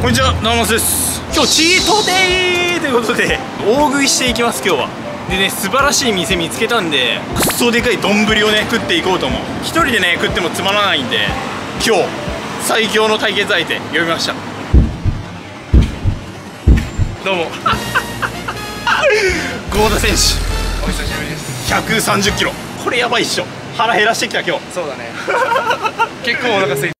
こんにちはナマスです。今日チートデイということで大食いしていきます今日は。でね素晴らしい店見つけたんでくっそでかい丼をね食っていこうと思う。一人でね食ってもつまらないんで今日最強の対決相手呼びました。どうも。郷田選手。お久しぶりです。130キロ。これやばいっしょ。腹減らしてきた今日。そうだね。結構お腹空い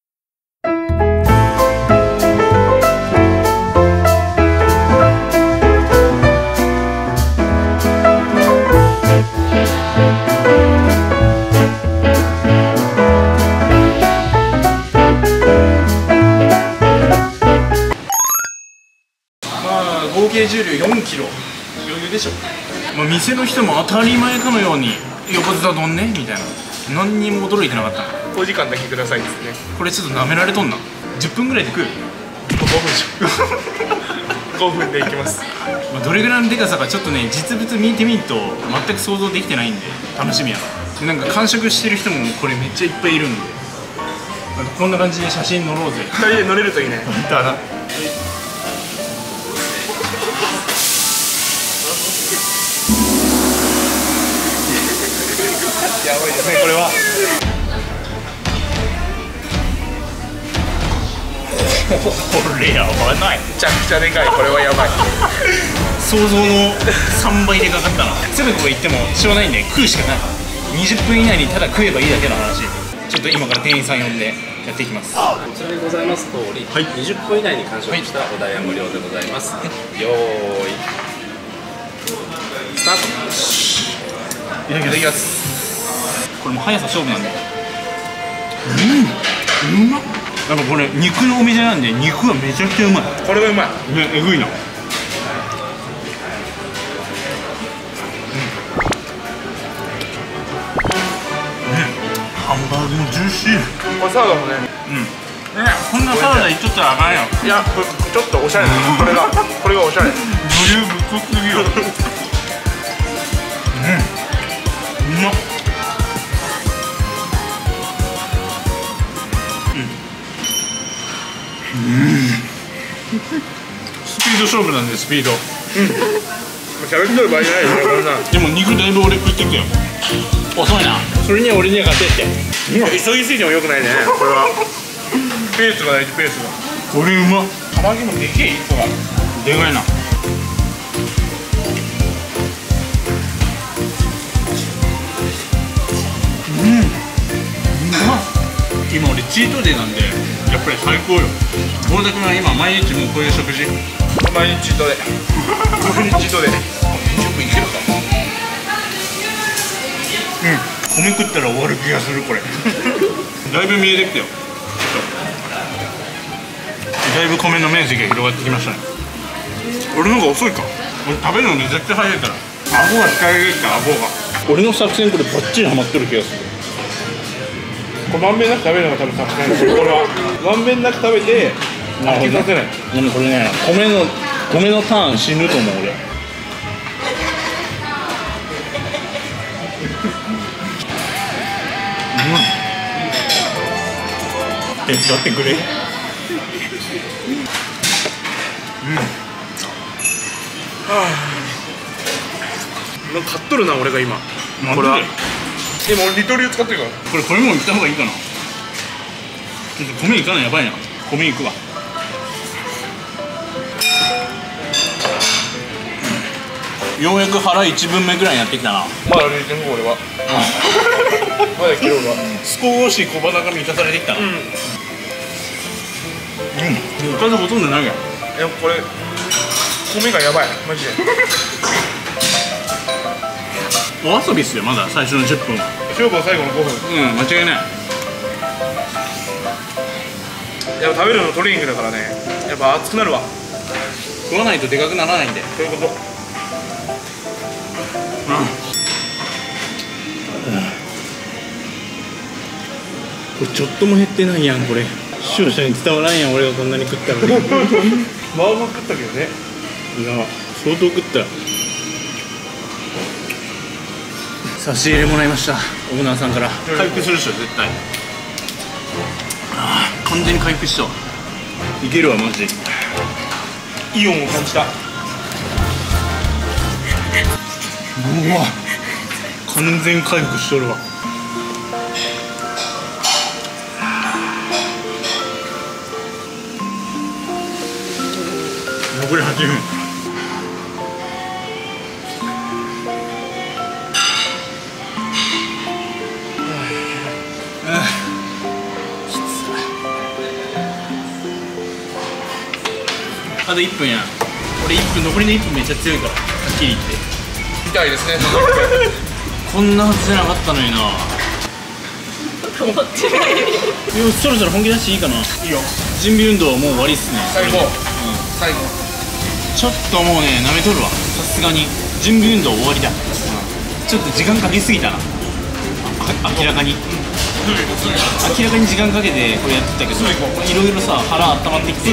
店の人も当たり前かのように横綱丼ねみたいな。何にも驚いてなかった。お時間だけくださいっつってね。これちょっと舐められとんな。10分ぐらいで食う、5分し5 分でいきます。まあ、どれぐらいのでかさかちょっとね実物見てみんと全く想像できてないんで楽しみやな。なんか完食してる人もこれめっちゃいっぱいいるんで。こんな感じで写真撮ろうぜ。2人で乗れるといいね。だなやばいですねこれは。これやばない。めちゃくちゃでかいこれはやばい。想像の3倍でかかったな。すぐここ行ってもしょうがないんで食うしかない。20分以内にただ食えばいいだけの話。ちょっと今から店員さん呼んでやっていきます。こちらにございます通り、はい。20分以内に完食したお代は無料でございます、よーい。スタート。いただきますこれもう速さ勝負なんで。うん。うま。っやっぱこれ肉のお店なんで肉がめちゃくちゃうまい。これはうまい。ねえぐいな。ハンバーグもジューシー。これサラダもね。ねこんなサラダいっとったらあかんよ。いやこれちょっとおしゃれな。これがこれがおしゃれ。ボリュームぶっこすぎよド勝負なんでスピード。喋ってる場合じゃないよでも肉だいぶ俺食ってきたよ。遅いな。それには俺には勝てって。急ぎすぎてもよくないね。これは。ペースが大事ペースがこれうま。っ玉木もでけえ一個がでかいな。うん。うまっ。今俺チートデーなんでやっぱり最高よ。郷田君は今毎日もうこういう食事？毎日チートで毎日チートで20分いけるか。うん。米食ったら終わる気がするこれ。だいぶ見えてきたよ。だいぶ米の面積が広がってきましたね。俺の方が遅いか。俺食べるのめちゃくちゃ早いから。顎が使いるから顎が。俺の作戦これバッチリハマってる気がする。これまんべんなく食べるのが多分作戦これはまんべんなく食べてなるほど飽きさせないでもこれね米の米のターン死ぬと思う俺うん手伝ってくれなんか買っとるな俺が今でこれはでも俺リトル使ってるからこれ米もいった方がいいかな米いかないやばいな。米いくわ。ようやく腹一分目ぐらいになってきたな。まだ0.5俺は。まだキロが。少し小腹が満たされてきた。なうん、おかずほとんどないやんいやこれ米がやばい。マジで。お遊びっすよまだ。最初の10分は。勝負は最後の5分。うん間違いないやっぱ食べるのトレーニングだからね。やっぱ熱くなるわ。食わないとでかくならないんで。そういうこと。これちょっとも減ってないやんこれ。視聴者に伝わらんやん俺がこんなに食ったのに。いやまあまあ食ったけどね。相当食った。差し入れもらいました。オーナーさんから。回復するでしょ絶対完全に回復したわいけるわマジ。でイオンを感じた。うわ。完全回復しとるわ。残り8分あと1分や俺1分残りの1分めっちゃ強いからはっきり言って。みたいですね。こんなはずじゃなかったのにな。思ってないそろそろ本気出していいかな。いいよ。準備運動はもう終わりっすね。最後。うん。最後。ちょっともうねなめとるわ。さすがに。準備運動終わりだ、ちょっと時間かけすぎたな。あ明らかに。明らかに時間かけてこれやってたけどいろいろさ腹温まってきて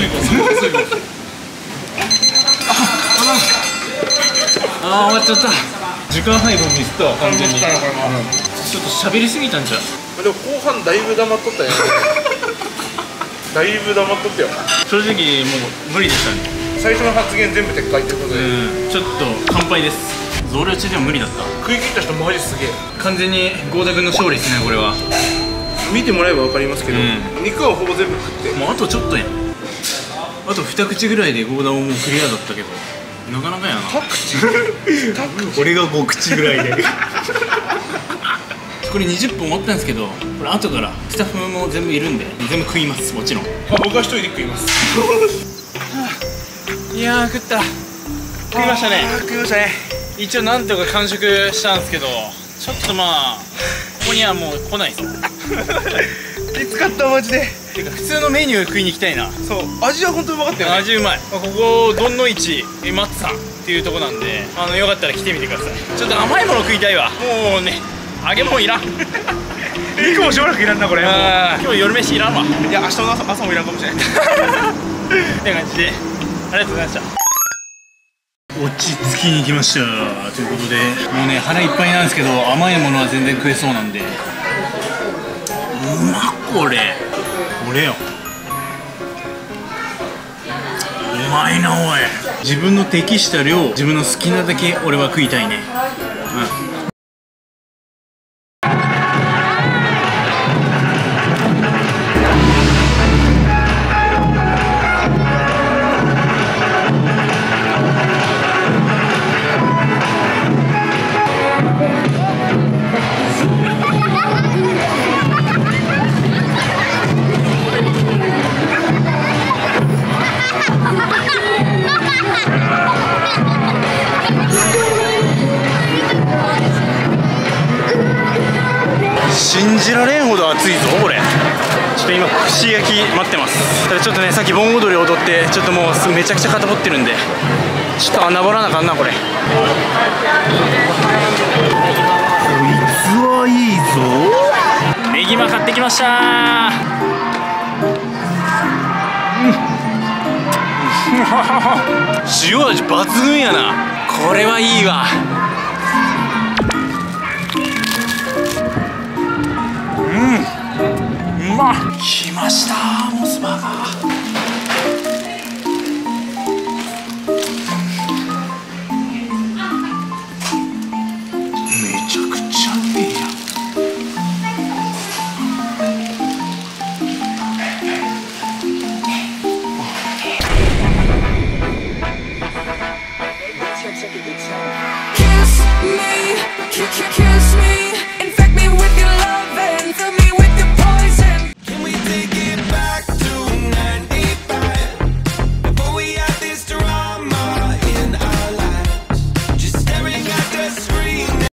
ああ終わっちゃった。時間配分ミスったわ完全に。ちょっと喋りすぎたんじゃ。でも後半だいぶ黙っとったよ。だいぶ黙っとったよ。正直もう無理でしたね。最初の発言全部撤回ということで、うん。ちょっと乾杯です。増量中でも無理だった。食い切った人マジすげえ。完全に郷田君の勝利ですねこれは。見てもらえば分かりますけど、うん。肉はほぼ全部食って。もうあとちょっとやん。あと二口ぐらいで郷田ももうクリアだったけどなかなかやな。俺が5口ぐらいで。これ20分終わったんですけどこれ後からスタッフも全部いるんで全部食いますもちろん。まあ、僕は一人で食います。いやー食った。食いましたね。食いましたね。一応なんとか完食したんですけどちょっとまあここにはもう来ないです きつかったマジでてか普通のメニュー食いに行きたいな。そう。味は本当にうまかったよね。味うまい。ここどんの市松さんっていうとこなんであのよかったら来てみてください。ちょっと甘いもの食いたいわ。もうね。揚げ物いらん。肉もしばらくいらんなこれ。今日夜飯いらんわ。いや明日の朝朝もいらんかもしれない。って感じで。ありがとうございました。落ち着きに来ました。ということでもうね腹いっぱいなんですけど甘いものは全然食えそうなんで。うまっこれこれよ。うまいなおい。自分の適した量自分の好きなだけ俺は食いたいね。うん。と今串焼き待ってます。ただちょっとねさっき盆踊り踊ってちょっともうめちゃくちゃ肩凝ってるんでちょっと穴掘らなあかんなこれ。こいつはいいぞ。ネギマ買ってきました。塩味抜群やな。これはいいわま来ましたモスバーガーめちゃくちゃうめえやん